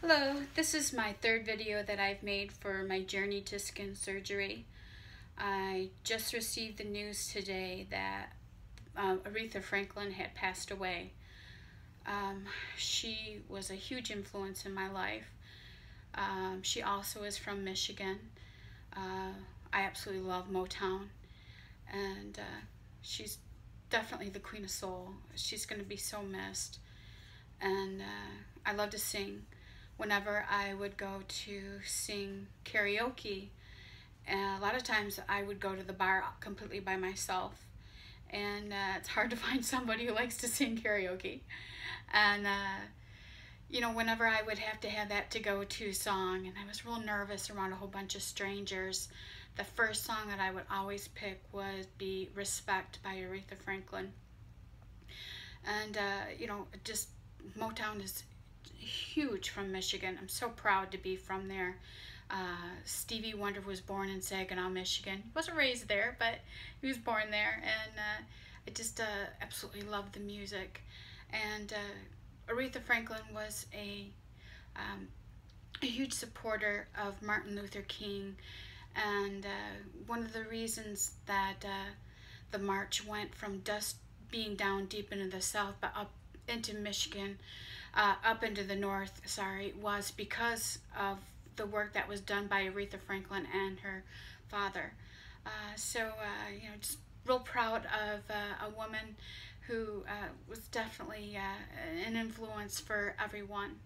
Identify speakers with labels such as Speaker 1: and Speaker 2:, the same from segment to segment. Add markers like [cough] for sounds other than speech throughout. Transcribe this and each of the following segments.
Speaker 1: Hello, this is my third video that I've made for my journey to skin surgery. I just received the news today that uh, Aretha Franklin had passed away. Um, she was a huge influence in my life. Um, she also is from Michigan. Uh, I absolutely love Motown. And uh, she's definitely the queen of soul. She's going to be so missed. And uh, I love to sing whenever I would go to sing karaoke, and a lot of times I would go to the bar completely by myself. And uh, it's hard to [laughs] find somebody who likes to sing karaoke. And, uh, you know, whenever I would have to have that to go to song, and I was real nervous around a whole bunch of strangers, the first song that I would always pick would be Respect by Aretha Franklin. And, uh, you know, just Motown is huge from Michigan. I'm so proud to be from there. Uh, Stevie Wonder was born in Saginaw, Michigan. He wasn't raised there, but he was born there, and uh, I just uh, absolutely love the music. And uh, Aretha Franklin was a, um, a huge supporter of Martin Luther King, and uh, one of the reasons that uh, the march went from dust being down deep into the south, but up into Michigan, uh, up into the north, sorry, was because of the work that was done by Aretha Franklin and her father. Uh, so, uh, you know, just real proud of uh, a woman who uh, was definitely uh, an influence for everyone.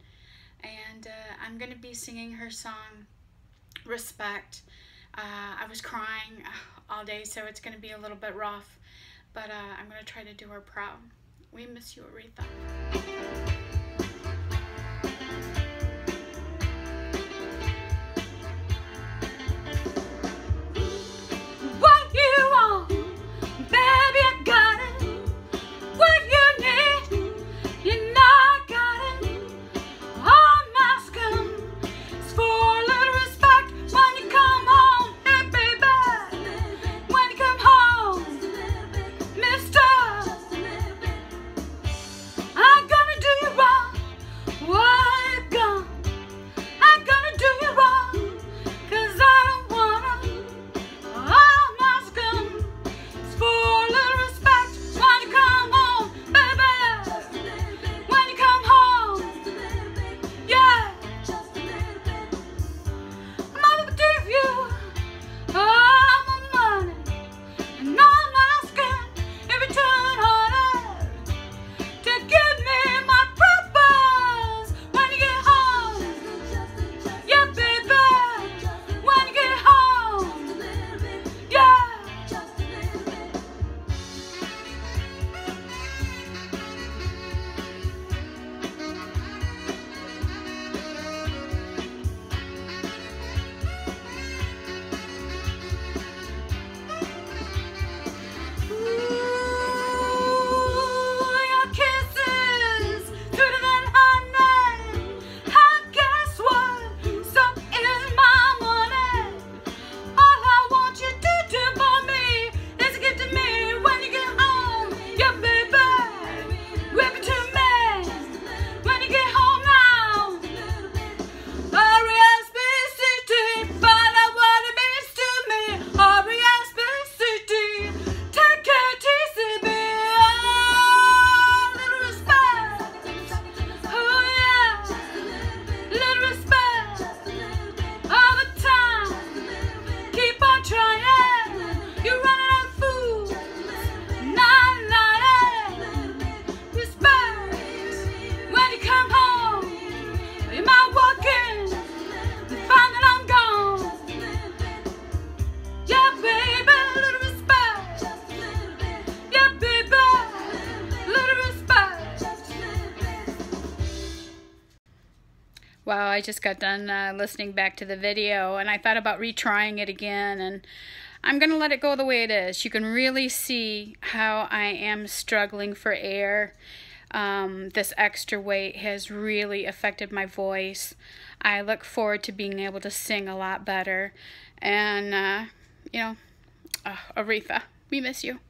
Speaker 1: And I'm going to be singing her song, Respect. I was crying all day, so it's going to be a little bit rough, but I'm going to try to do her proud. We miss you, Aretha. Wow, I just got done uh, listening back to the video and I thought about retrying it again and I'm going to let it go the way it is. You can really see how I am struggling for air. Um, this extra weight has really affected my voice. I look forward to being able to sing a lot better. And, uh, you know, uh, Aretha, we miss you.